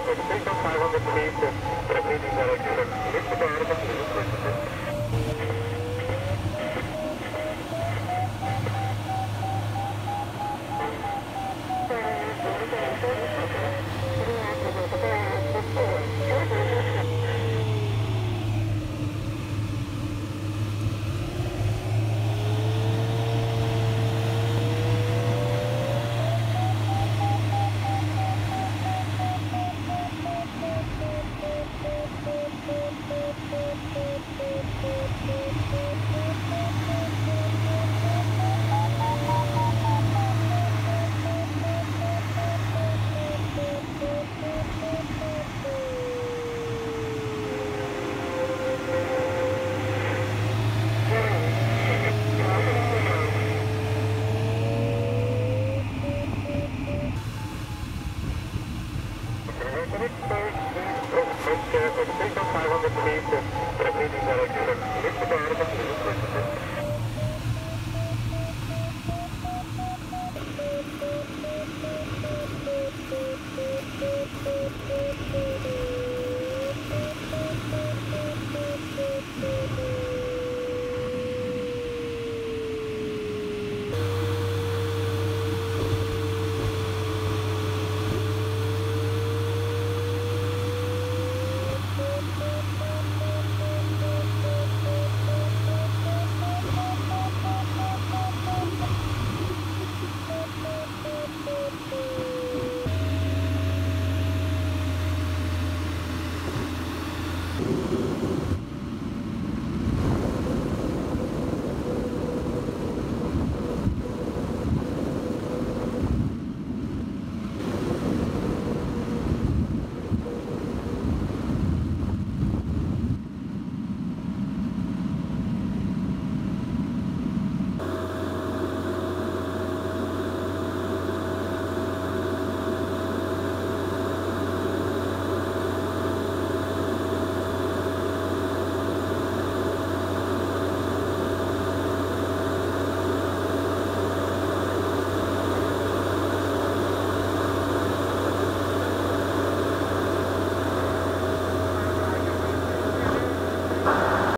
Five hundred feet, proceeding direction. Lift bar, Station 500 feet, proceeding direction.